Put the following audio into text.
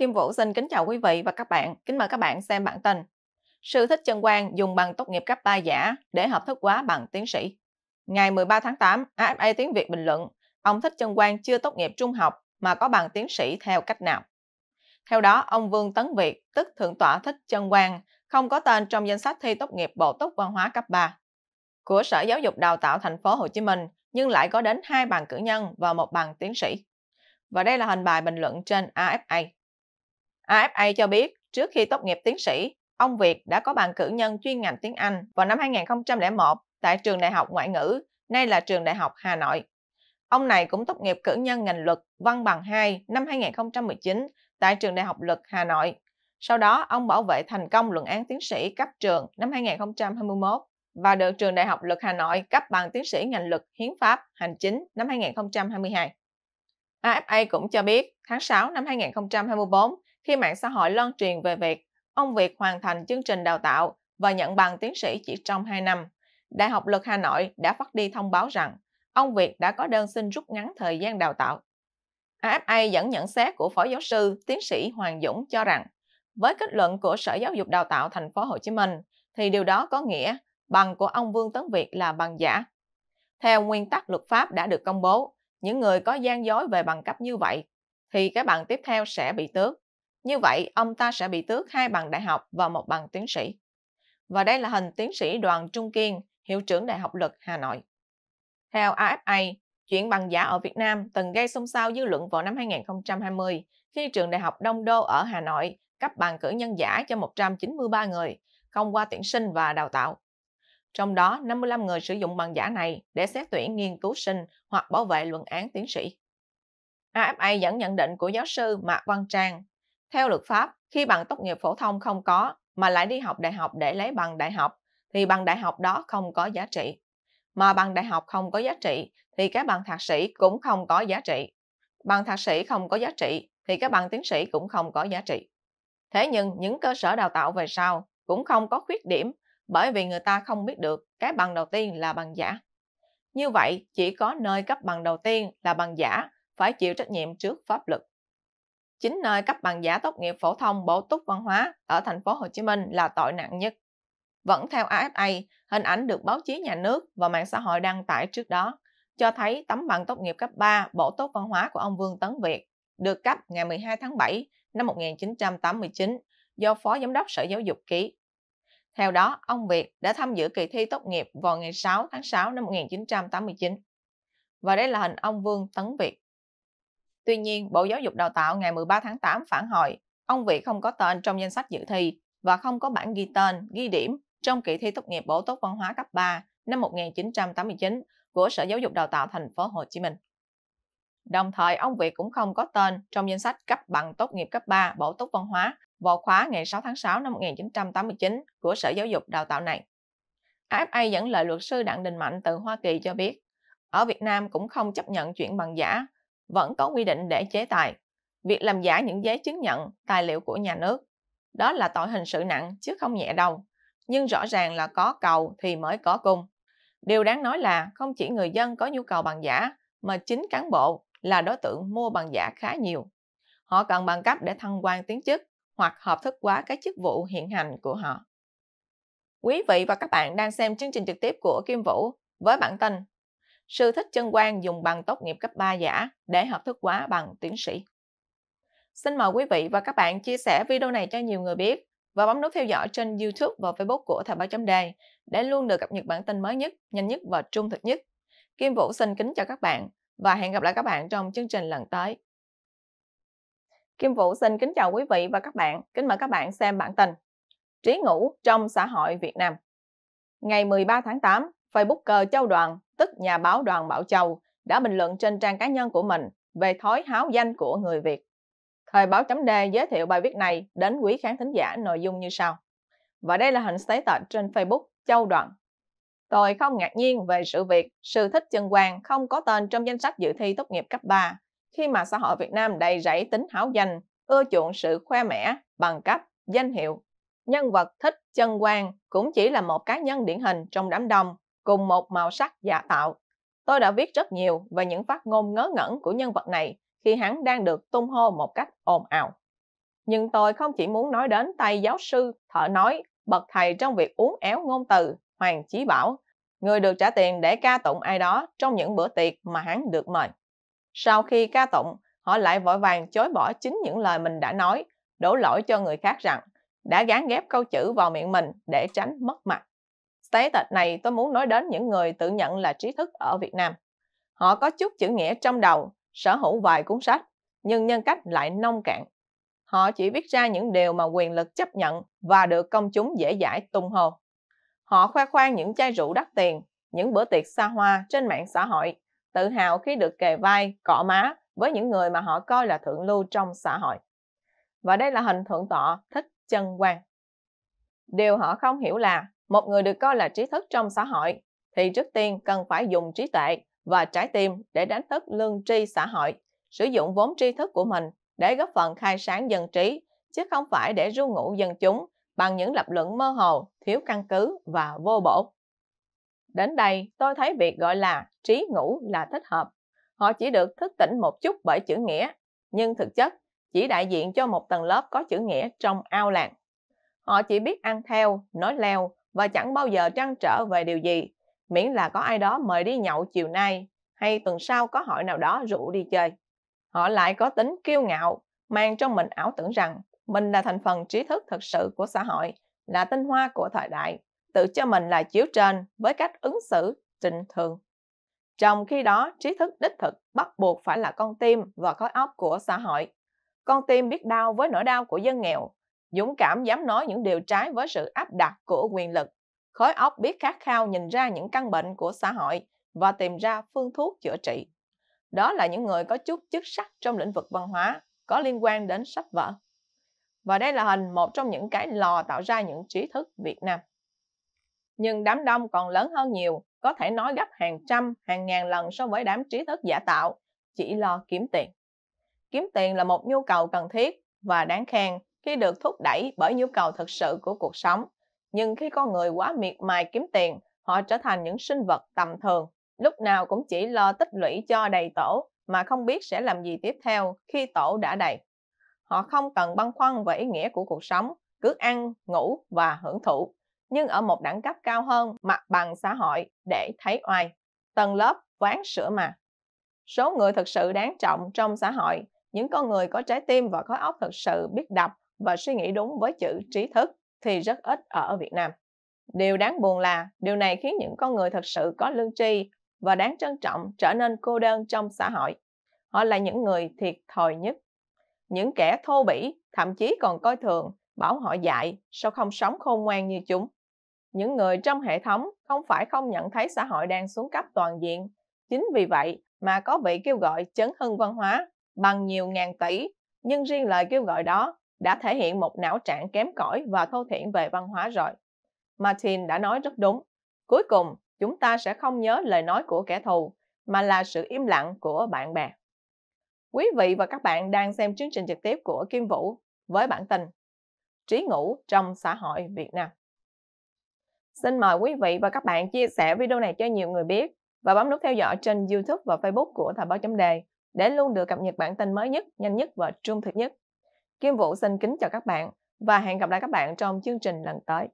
Kim Vũ xin kính chào quý vị và các bạn. Kính mời các bạn xem bản tin. Sư Thích Chân Quang dùng bằng tốt nghiệp cấp 3 giả để hợp thức hóa bằng tiến sĩ. Ngày 13 tháng 8, AFA Tiếng Việt bình luận, ông Thích Chân Quang chưa tốt nghiệp trung học mà có bằng tiến sĩ theo cách nào. Theo đó, ông Vương Tấn Việt, tức Thượng tọa Thích Chân Quang, không có tên trong danh sách thi tốt nghiệp Bộ Túc Văn hóa cấp 3 của Sở Giáo dục Đào tạo thành phố Hồ Chí Minh, nhưng lại có đến hai bằng cử nhân và một bằng tiến sĩ. Và đây là hình bài bình luận trên AFA. AFA cho biết, trước khi tốt nghiệp tiến sĩ, ông Việt đã có bằng cử nhân chuyên ngành tiếng Anh vào năm 2001 tại trường Đại học Ngoại ngữ, nay là trường Đại học Hà Nội. Ông này cũng tốt nghiệp cử nhân ngành luật văn bằng 2 năm 2019 tại trường Đại học Luật Hà Nội. Sau đó, ông bảo vệ thành công luận án tiến sĩ cấp trường năm 2021 và được trường Đại học Luật Hà Nội cấp bằng tiến sĩ ngành luật hiến pháp hành chính năm 2022. AFA cũng cho biết, tháng 6 năm 2024, khi mạng xã hội loan truyền về việc ông Việt hoàn thành chương trình đào tạo và nhận bằng tiến sĩ chỉ trong 2 năm, Đại học Luật Hà Nội đã phát đi thông báo rằng ông Việt đã có đơn xin rút ngắn thời gian đào tạo. AFA dẫn nhận xét của Phó Giáo sư Tiến sĩ Hoàng Dũng cho rằng, với kết luận của Sở Giáo dục Đào tạo Thành phố Hồ Chí Minh, thì điều đó có nghĩa bằng của ông Vương Tấn Việt là bằng giả. Theo nguyên tắc luật pháp đã được công bố, những người có gian dối về bằng cấp như vậy, thì cái bằng tiếp theo sẽ bị tước. Như vậy, ông ta sẽ bị tước hai bằng đại học và một bằng tiến sĩ. Và đây là hình tiến sĩ Đoàn Trung Kiên, hiệu trưởng Đại học Luật Hà Nội. Theo AFA, chuyện bằng giả ở Việt Nam từng gây xôn xao dư luận vào năm 2020 khi trường Đại học Đông Đô ở Hà Nội cấp bằng cử nhân giả cho 193 người, không qua tuyển sinh và đào tạo. Trong đó, 55 người sử dụng bằng giả này để xét tuyển nghiên cứu sinh hoặc bảo vệ luận án tiến sĩ. AFA dẫn nhận định của giáo sư Mạc Văn Trang. Theo luật pháp, khi bằng tốt nghiệp phổ thông không có mà lại đi học đại học để lấy bằng đại học, thì bằng đại học đó không có giá trị. Mà bằng đại học không có giá trị, thì cái bằng thạc sĩ cũng không có giá trị. Bằng thạc sĩ không có giá trị, thì cái bằng tiến sĩ cũng không có giá trị. Thế nhưng những cơ sở đào tạo về sau cũng không có khuyết điểm bởi vì người ta không biết được cái bằng đầu tiên là bằng giả. Như vậy, chỉ có nơi cấp bằng đầu tiên là bằng giả phải chịu trách nhiệm trước pháp luật. Chính nơi cấp bằng giả tốt nghiệp phổ thông bổ túc văn hóa ở thành phố Hồ Chí Minh là tội nặng nhất. Vẫn theo AFA, hình ảnh được báo chí nhà nước và mạng xã hội đăng tải trước đó cho thấy tấm bằng tốt nghiệp cấp 3 bổ túc văn hóa của ông Vương Tấn Việt được cấp ngày 12 tháng 7 năm 1989 do Phó Giám đốc Sở Giáo dục ký. Theo đó, ông Việt đã tham dự kỳ thi tốt nghiệp vào ngày 6 tháng 6 năm 1989. Và đây là hình ông Vương Tấn Việt. Tuy nhiên, Bộ Giáo dục Đào tạo ngày 13 tháng 8 phản hồi ông Việt không có tên trong danh sách dự thi và không có bản ghi tên, ghi điểm trong kỳ thi tốt nghiệp bổ túc văn hóa cấp 3 năm 1989 của Sở Giáo dục Đào tạo thành phố Hồ Chí Minh. Đồng thời, ông Việt cũng không có tên trong danh sách cấp bằng tốt nghiệp cấp 3 bổ túc văn hóa vào khóa ngày 6 tháng 6 năm 1989 của Sở Giáo dục Đào tạo này. AFA dẫn lời luật sư Đặng Đình Mạnh từ Hoa Kỳ cho biết, ở Việt Nam cũng không chấp nhận chuyển bằng giả, vẫn có quy định để chế tài. Việc làm giả những giấy chứng nhận, tài liệu của nhà nước, đó là tội hình sự nặng chứ không nhẹ đâu. Nhưng rõ ràng là có cầu thì mới có cung. Điều đáng nói là không chỉ người dân có nhu cầu bằng giả, mà chính cán bộ là đối tượng mua bằng giả khá nhiều. Họ cần bằng cấp để thăng quan tiến chức hoặc hợp thức hóa các chức vụ hiện hành của họ. Quý vị và các bạn đang xem chương trình trực tiếp của Kim Vũ với bản tin Sư Thích Chân Quang dùng bằng tốt nghiệp cấp 3 giả để hợp thức hóa bằng tiến sĩ. Xin mời quý vị và các bạn chia sẻ video này cho nhiều người biết và bấm nút theo dõi trên YouTube và Facebook của Thời báo chấm đề để luôn được cập nhật bản tin mới nhất, nhanh nhất và trung thực nhất. Kim Vũ xin kính chào các bạn và hẹn gặp lại các bạn trong chương trình lần tới. Kim Vũ xin kính chào quý vị và các bạn. Kính mời các bạn xem bản tin Trí ngủ trong xã hội Việt Nam. Ngày 13 tháng 8, Facebooker Châu Đoàn, tức nhà báo Đoàn Bảo Châu, đã bình luận trên trang cá nhân của mình về thói háo danh của người Việt. Thời báo chấm đề giới thiệu bài viết này đến quý khán thính giả nội dung như sau. Và đây là hình status trên Facebook Châu Đoàn. Tôi không ngạc nhiên về sự việc sư thích chân quang không có tên trong danh sách dự thi tốt nghiệp cấp 3 khi mà xã hội Việt Nam đầy rẫy tính háo danh, ưa chuộng sự khoe mẽ, bằng cấp, danh hiệu. Nhân vật thích chân quang cũng chỉ là một cá nhân điển hình trong đám đông, cùng một màu sắc giả tạo. Tôi đã viết rất nhiều về những phát ngôn ngớ ngẩn của nhân vật này khi hắn đang được tung hô một cách ồn ào. Nhưng tôi không chỉ muốn nói đến tay giáo sư, thợ nói, bậc thầy trong việc uống éo ngôn từ, Hoàng Chí Bảo, người được trả tiền để ca tụng ai đó trong những bữa tiệc mà hắn được mời. Sau khi ca tụng, họ lại vội vàng chối bỏ chính những lời mình đã nói, đổ lỗi cho người khác rằng đã gán ghép câu chữ vào miệng mình để tránh mất mặt. Status này tôi muốn nói đến những người tự nhận là trí thức ở Việt Nam. Họ có chút chữ nghĩa trong đầu, sở hữu vài cuốn sách, nhưng nhân cách lại nông cạn. Họ chỉ viết ra những điều mà quyền lực chấp nhận và được công chúng dễ dãi tung hô. Họ khoe khoang những chai rượu đắt tiền, những bữa tiệc xa hoa trên mạng xã hội, tự hào khi được kề vai, cọ má với những người mà họ coi là thượng lưu trong xã hội. Và đây là hình thượng tọa thích chân quan. Điều họ không hiểu là một người được coi là trí thức trong xã hội thì trước tiên cần phải dùng trí tuệ và trái tim để đánh thức lương tri xã hội, sử dụng vốn tri thức của mình để góp phần khai sáng dân trí, chứ không phải để ru ngủ dân chúng bằng những lập luận mơ hồ, thiếu căn cứ và vô bổ. Đến đây, tôi thấy việc gọi là trí ngủ là thích hợp. Họ chỉ được thức tỉnh một chút bởi chữ nghĩa, nhưng thực chất chỉ đại diện cho một tầng lớp có chữ nghĩa trong ao làng. Họ chỉ biết ăn theo, nói leo và chẳng bao giờ trăn trở về điều gì, miễn là có ai đó mời đi nhậu chiều nay hay tuần sau có hội nào đó rủ đi chơi. Họ lại có tính kiêu ngạo, mang trong mình ảo tưởng rằng mình là thành phần trí thức thực sự của xã hội, là tinh hoa của thời đại, tự cho mình là chiếu trên với cách ứng xử trình thường. Trong khi đó, trí thức đích thực bắt buộc phải là con tim và khối óc của xã hội. Con tim biết đau với nỗi đau của dân nghèo, dũng cảm dám nói những điều trái với sự áp đặt của quyền lực. Khối óc biết khát khao nhìn ra những căn bệnh của xã hội và tìm ra phương thuốc chữa trị. Đó là những người có chút chức sắc trong lĩnh vực văn hóa, có liên quan đến sách vở. Và đây là hình một trong những cái lò tạo ra những trí thức Việt Nam. Nhưng đám đông còn lớn hơn nhiều, có thể nói gấp hàng trăm, hàng ngàn lần so với đám trí thức giả tạo, chỉ lo kiếm tiền. Kiếm tiền là một nhu cầu cần thiết và đáng khen khi được thúc đẩy bởi nhu cầu thực sự của cuộc sống. Nhưng khi con người quá miệt mài kiếm tiền, họ trở thành những sinh vật tầm thường, lúc nào cũng chỉ lo tích lũy cho đầy tổ mà không biết sẽ làm gì tiếp theo khi tổ đã đầy. Họ không cần băn khoăn về ý nghĩa của cuộc sống, cứ ăn, ngủ và hưởng thụ, nhưng ở một đẳng cấp cao hơn mặt bằng xã hội để thấy oai. Tầng lớp ván sữa mà. Số người thực sự đáng trọng trong xã hội, những con người có trái tim và khối óc thực sự biết đọc và suy nghĩ đúng với chữ trí thức thì rất ít ở Việt Nam. Điều đáng buồn là điều này khiến những con người thật sự có lương tri và đáng trân trọng trở nên cô đơn trong xã hội. Họ là những người thiệt thòi nhất. Những kẻ thô bỉ, thậm chí còn coi thường, bảo họ dạy, sao không sống khôn ngoan như chúng. Những người trong hệ thống không phải không nhận thấy xã hội đang xuống cấp toàn diện. Chính vì vậy mà có vị kêu gọi chấn hưng văn hóa bằng nhiều ngàn tỷ, nhưng riêng lời kêu gọi đó đã thể hiện một não trạng kém cỏi và thô thiển về văn hóa rồi. Martin đã nói rất đúng. Cuối cùng, chúng ta sẽ không nhớ lời nói của kẻ thù, mà là sự im lặng của bạn bè. Quý vị và các bạn đang xem chương trình trực tiếp của Kim Vũ với bản tin Trí ngủ trong xã hội Việt Nam. Xin mời quý vị và các bạn chia sẻ video này cho nhiều người biết và bấm nút theo dõi trên YouTube và Facebook của Thời báo chấm đề để luôn được cập nhật bản tin mới nhất, nhanh nhất và trung thực nhất. Kim Vũ xin kính chào các bạn và hẹn gặp lại các bạn trong chương trình lần tới.